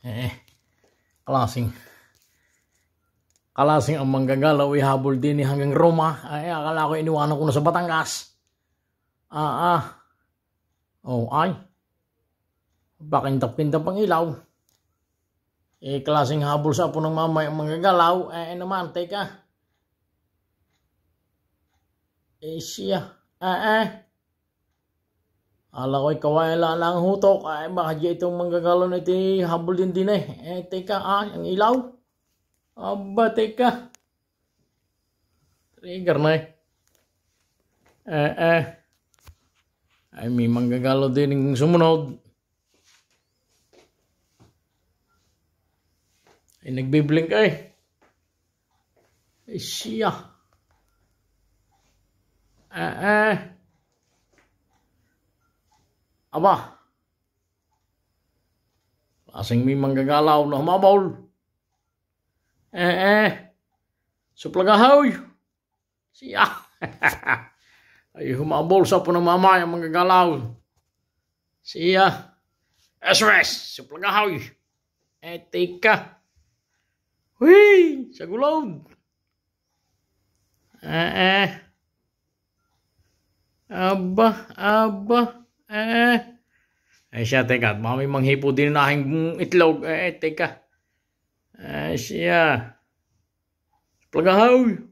Eh, klaseng. Kalasing ang manggagalaw, ihabol din ni hanggang Roma. Ay, akala ko iniwanan ko na sa Batangas. Ah, ah. Oh, ay. Bakintap-kintap ang ilaw. Eh, klaseng habol sa po ng mamay ang manggagalaw. Eh, naman, teka. Eh, siya. Eh, eh. Ala ko'y kawala lang hutok. Ay, baka di itong manggagalaw na ito habol din din eh. Eh, teka, ah, ang ilaw. Aba, teka. Trigger na eh. Eh, eh. Ay, may manggagalaw din ng sumunod. Ay, nagbiblink ay. Ay, siya. Eh, eh. Aba. Lasing may manggagalaw na humabol. Eh, eh. Suplagahoy. Siya. Ay, humabol sa po ng mamaya manggagalaw. Siya. SOS. Suplagahoy. Eh, tika. Huy! Sa gulod. Eh, eh. Aba, aba, eh. Ay siya, teka, may manghipo din na aking itlog. Eh, teka. Eh, siya. Plagahaw.